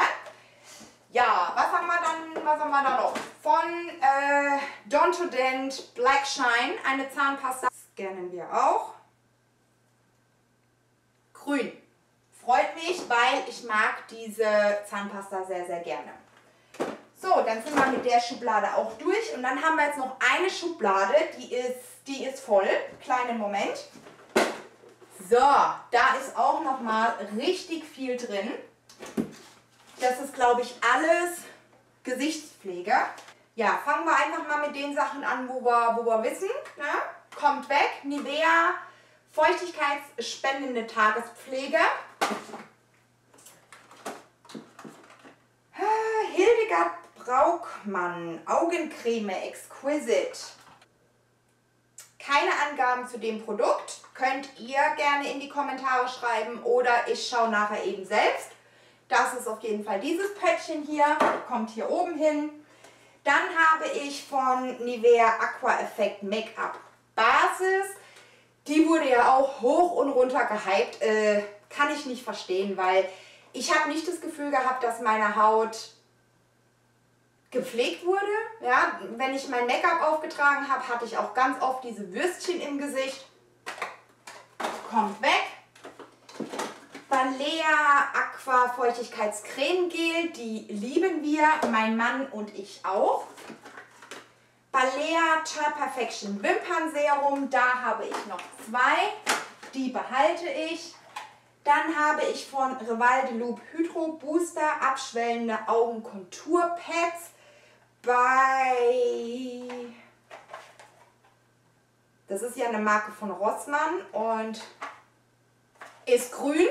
Ja, was haben wir dann, was haben wir da noch? Von äh, Dontodent Black Shine, eine Zahnpasta. Scannen wir auch. Grün. Freut mich, weil ich mag diese Zahnpasta sehr, sehr gerne. So, dann sind wir mit der Schublade auch durch. Und dann haben wir jetzt noch eine Schublade, die ist, die ist voll. Kleinen Moment. So, da ist auch noch mal richtig viel drin. Das ist, glaube ich, alles Gesichtspflege. Ja, fangen wir einfach mal mit den Sachen an, wo wir, wo wir wissen. Ne? Kommt weg, Nivea, feuchtigkeitsspendende Tagespflege. Hildegard Braukmann, Augencreme Exquisite. Keine Angaben zu dem Produkt. Könnt ihr gerne in die Kommentare schreiben oder ich schaue nachher eben selbst. Das ist auf jeden Fall dieses Pöttchen hier, kommt hier oben hin. Dann habe ich von Nivea Aqua Effect Make-up Basis. Die wurde ja auch hoch und runter gehypt. Äh, kann ich nicht verstehen, weil ich habe nicht das Gefühl gehabt, dass meine Haut gepflegt wurde. Ja, wenn ich mein Make-up aufgetragen habe, hatte ich auch ganz oft diese Würstchen im Gesicht. Kommt weg. Balea Aqua Feuchtigkeitscreme Gel, die lieben wir, mein Mann und ich auch. Balea Child Perfection Wimpernserum, da habe ich noch zwei, die behalte ich. Dann habe ich von Rival de Loop Hydro Booster abschwellende Augenkonturpads bei... Das ist ja eine Marke von Rossmann und ist grün.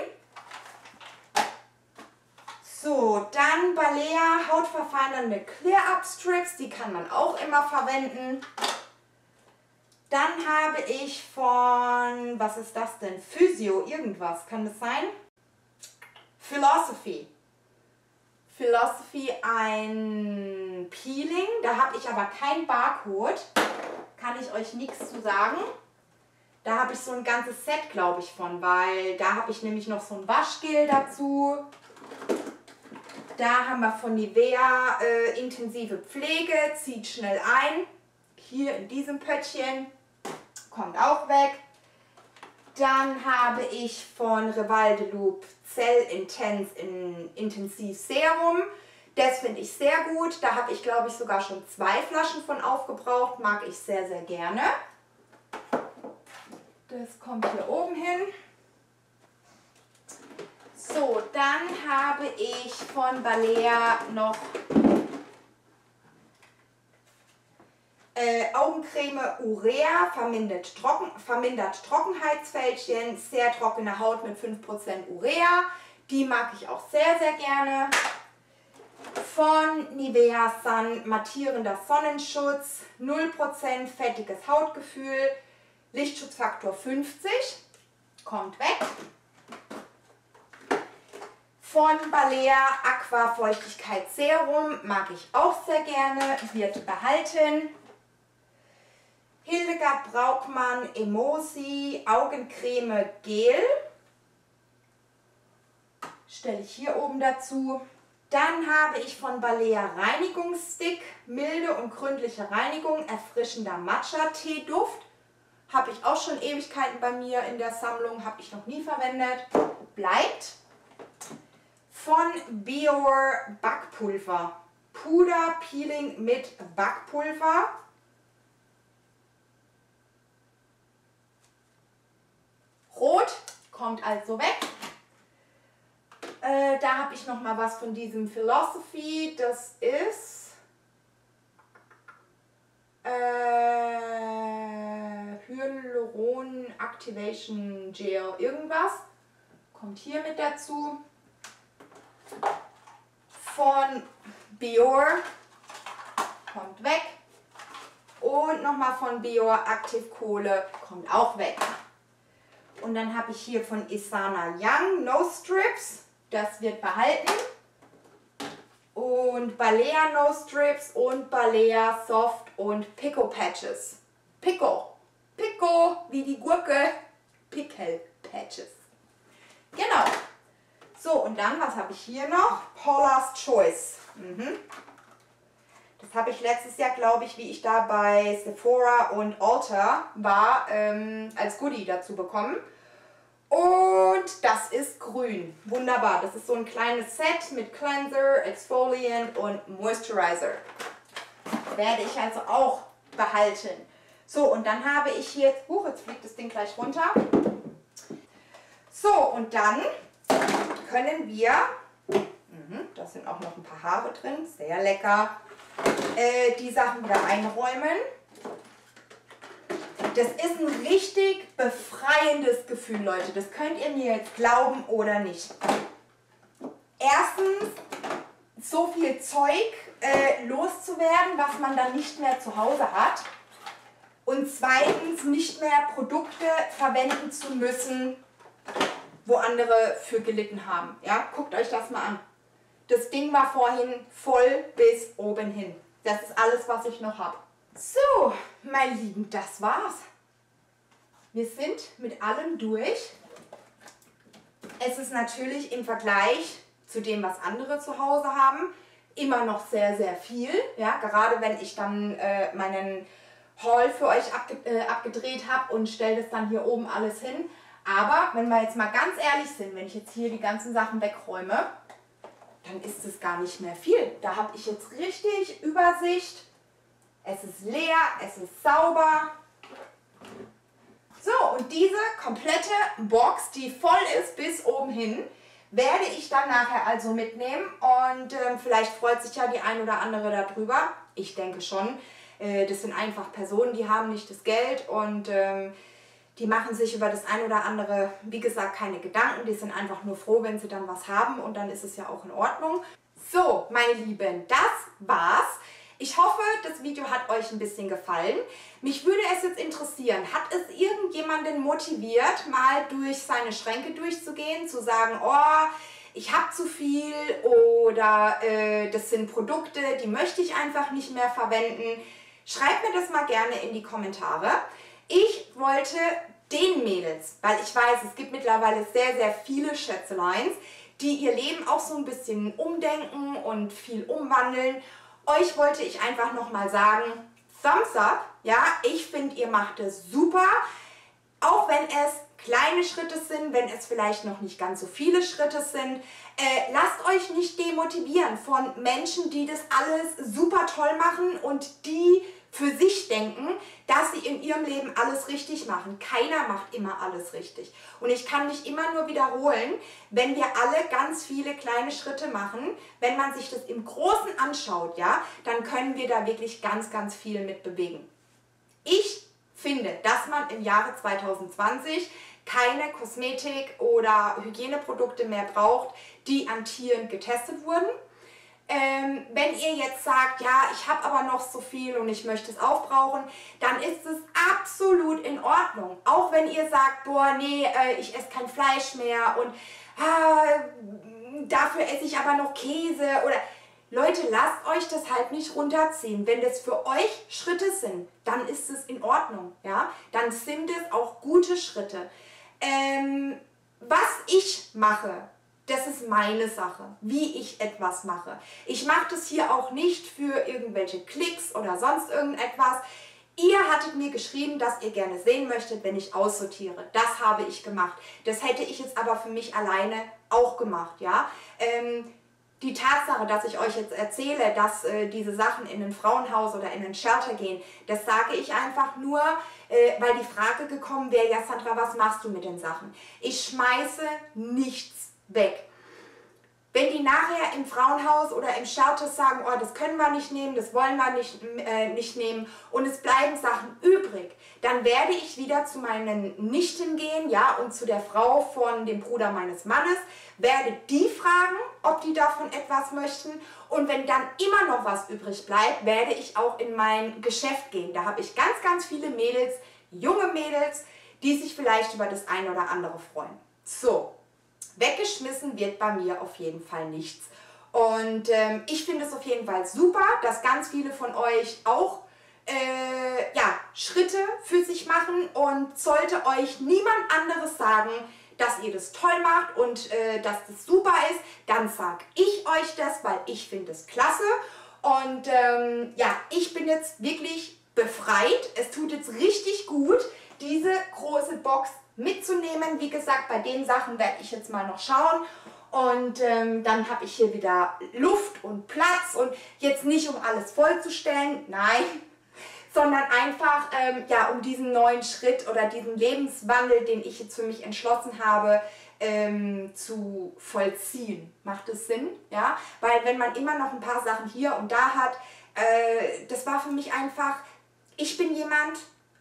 So, dann Balea hautverfeinernde Clear-Up Strips, die kann man auch immer verwenden. Dann habe ich von, was ist das denn? Physio, irgendwas, kann das sein? Philosophy. Philosophy ein Peeling, da habe ich aber kein Barcode, kann ich euch nichts zu sagen. Da habe ich so ein ganzes Set, glaube ich, von, weil da habe ich nämlich noch so ein Waschgel dazu. da haben wir von Nivea äh, intensive Pflege, zieht schnell ein. Hier in diesem Pöttchen, kommt auch weg. Dann habe ich von Revalde Loop Cell Intense in Intensiv Serum. Das finde ich sehr gut. Da habe ich, glaube ich, sogar schon zwei Flaschen von aufgebraucht. Mag ich sehr, sehr gerne. Das kommt hier oben hin. So, dann habe ich von Balea noch äh, Augencreme Urea, vermindert, Trocken, vermindert Trockenheitsfältchen, sehr trockene Haut mit 5% Urea. Die mag ich auch sehr, sehr gerne. Von Nivea Sun mattierender Sonnenschutz, 0% fettiges Hautgefühl, Lichtschutzfaktor 50, kommt weg. Von Balea Aqua Feuchtigkeit Serum mag ich auch sehr gerne, wird behalten. Hildegard Braukmann Emosi Augencreme Gel. Stelle ich hier oben dazu. Dann habe ich von Balea Reinigungsstick milde und gründliche Reinigung, erfrischender Matcha-Tee-Duft. Habe ich auch schon Ewigkeiten bei mir in der Sammlung, habe ich noch nie verwendet. Bleibt von Bior Backpulver. Puder Peeling mit Backpulver. Rot kommt also weg. Äh, da habe ich noch mal was von diesem Philosophy. Das ist äh, Hyaluron Activation Gel irgendwas. Kommt hier mit dazu von Bior kommt weg und nochmal von Bior Aktivkohle kommt auch weg. Und dann habe ich hier von Isana Young No Strips, das wird behalten. Und Balea No Strips und Balea Soft und Pico Patches. Pico, Pico wie die Gurke, Pickle Patches. Genau. So, und dann, was habe ich hier noch? Paula's Choice. Mhm. Das habe ich letztes Jahr, glaube ich, wie ich da bei Sephora und Ulta war, ähm, als Goodie dazu bekommen. Und das ist grün. Wunderbar. Das ist so ein kleines Set mit Cleanser, Exfoliant und Moisturizer. Werde ich also auch behalten. So, und dann habe ich hier, huch, jetzt fliegt das Ding gleich runter. So, und dann können wir, mh, da sind auch noch ein paar Haare drin, sehr lecker, äh, die Sachen wieder einräumen. Das ist ein richtig befreiendes Gefühl, Leute. Das könnt ihr mir jetzt glauben oder nicht. Erstens, so viel Zeug äh, loszuwerden, was man dann nicht mehr zu Hause hat. Und zweitens, nicht mehr Produkte verwenden zu müssen, wo andere für gelitten haben. Ja, guckt euch das mal an. Das Ding war vorhin voll bis oben hin. Das ist alles, was ich noch habe. So, mein Lieben, das war's. Wir sind mit allem durch. Es ist natürlich im Vergleich zu dem, was andere zu Hause haben, immer noch sehr, sehr viel. Ja, gerade wenn ich dann äh, meinen Haul für euch abge äh, abgedreht habe und stelle das dann hier oben alles hin. Aber wenn wir jetzt mal ganz ehrlich sind, wenn ich jetzt hier die ganzen Sachen wegräume, dann ist es gar nicht mehr viel. Da habe ich jetzt richtig Übersicht. Es ist leer, es ist sauber. So, und diese komplette Box, die voll ist bis oben hin, werde ich dann nachher also mitnehmen. Und ähm, vielleicht freut sich ja die ein oder andere darüber. Ich denke schon. Äh, das sind einfach Personen, die haben nicht das Geld und ähm, die machen sich über das ein oder andere, wie gesagt, keine Gedanken. Die sind einfach nur froh, wenn sie dann was haben und dann ist es ja auch in Ordnung. So, meine Lieben, das war's. Ich hoffe, das Video hat euch ein bisschen gefallen. Mich würde es jetzt interessieren, hat es irgendjemanden motiviert, mal durch seine Schränke durchzugehen, zu sagen, oh, ich habe zu viel oder äh, das sind Produkte, die möchte ich einfach nicht mehr verwenden. Schreibt mir das mal gerne in die Kommentare. Ich wollte den Mädels, weil ich weiß, es gibt mittlerweile sehr, sehr viele Schätzeleins, die ihr Leben auch so ein bisschen umdenken und viel umwandeln. Euch wollte ich einfach nochmal sagen, Thumbs up, ja, ich finde, ihr macht es super, auch wenn es kleine Schritte sind, wenn es vielleicht noch nicht ganz so viele Schritte sind. Äh, lasst euch nicht demotivieren von Menschen, die das alles super toll machen und die für sich denken, dass sie in ihrem Leben alles richtig machen. Keiner macht immer alles richtig. Und ich kann mich immer nur wiederholen, wenn wir alle ganz viele kleine Schritte machen, wenn man sich das im Großen anschaut, ja, dann können wir da wirklich ganz, ganz viel mit bewegen. Ich finde, dass man im Jahre 2020 keine Kosmetik oder Hygieneprodukte mehr braucht, die an Tieren getestet wurden. Ähm, wenn ihr jetzt sagt, ja, ich habe aber noch so viel und ich möchte es aufbrauchen, dann ist es absolut in Ordnung. Auch wenn ihr sagt, boah, nee, äh, ich esse kein Fleisch mehr und äh, dafür esse ich aber noch Käse oder Leute, lasst euch das halt nicht runterziehen. Wenn das für euch Schritte sind, dann ist es in Ordnung. Ja? Dann sind es auch gute Schritte. Ähm, was ich mache, das ist meine Sache, wie ich etwas mache. Ich mache das hier auch nicht für irgendwelche Klicks oder sonst irgendetwas. Ihr hattet mir geschrieben, dass ihr gerne sehen möchtet, wenn ich aussortiere. Das habe ich gemacht. Das hätte ich jetzt aber für mich alleine auch gemacht. Ja? Ähm, die Tatsache, dass ich euch jetzt erzähle, dass äh, diese Sachen in ein Frauenhaus oder in ein Shelter gehen, das sage ich einfach nur, äh, weil die Frage gekommen wäre, ja Sandra, was machst du mit den Sachen? Ich schmeiße nichts weg. Wenn die nachher im Frauenhaus oder im Shelter sagen, oh, das können wir nicht nehmen, das wollen wir nicht, äh, nicht nehmen und es bleiben Sachen übrig, dann werde ich wieder zu meinen Nichten gehen, ja, und zu der Frau von dem Bruder meines Mannes, werde die fragen, ob die davon etwas möchten und wenn dann immer noch was übrig bleibt, werde ich auch in mein Geschäft gehen. Da habe ich ganz, ganz viele Mädels, junge Mädels, die sich vielleicht über das eine oder andere freuen. So, weggeschmissen wird bei mir auf jeden Fall nichts. Und ähm, ich finde es auf jeden Fall super, dass ganz viele von euch auch äh, ja, Schritte für sich machen und sollte euch niemand anderes sagen, dass ihr das toll macht und äh, dass das super ist, dann sag ich euch das, weil ich finde es klasse. Und ähm, ja, ich bin jetzt wirklich befreit. Es tut jetzt richtig gut, diese große Box mitzunehmen. Wie gesagt, bei den Sachen werde ich jetzt mal noch schauen. Und ähm, dann habe ich hier wieder Luft und Platz und jetzt nicht um alles vollzustellen, nein, sondern einfach ähm, ja, um diesen neuen Schritt oder diesen Lebenswandel, den ich jetzt für mich entschlossen habe, ähm, zu vollziehen. Macht es Sinn? Ja? Weil wenn man immer noch ein paar Sachen hier und da hat, äh, das war für mich einfach, ich bin jemand,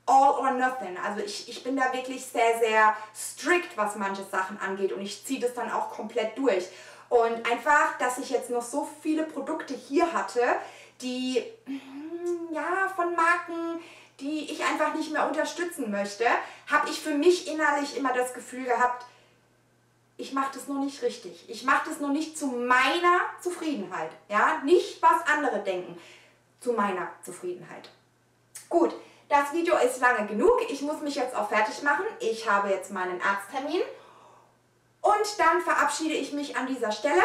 all or nothing. Also ich, ich bin da wirklich sehr, sehr strikt, was manche Sachen angeht und ich ziehe das dann auch komplett durch. Und einfach, dass ich jetzt noch so viele Produkte hier hatte, die mm, ja von Marken, die ich einfach nicht mehr unterstützen möchte, habe ich für mich innerlich immer das Gefühl gehabt, ich mache das noch nicht richtig. Ich mache das noch nicht zu meiner Zufriedenheit. Ja, nicht was andere denken, zu meiner Zufriedenheit. Gut, das Video ist lange genug. Ich muss mich jetzt auch fertig machen. Ich habe jetzt meinen Arzttermin. Und dann verabschiede ich mich an dieser Stelle.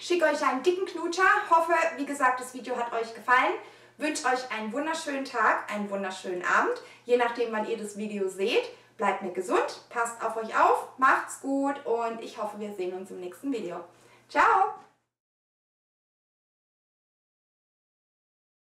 Schicke euch einen dicken Knutscher. Hoffe, wie gesagt, das Video hat euch gefallen. Wünsche euch einen wunderschönen Tag, einen wunderschönen Abend. Je nachdem, wann ihr das Video seht. Bleibt mir gesund, passt auf euch auf, macht's gut und ich hoffe, wir sehen uns im nächsten Video. Ciao!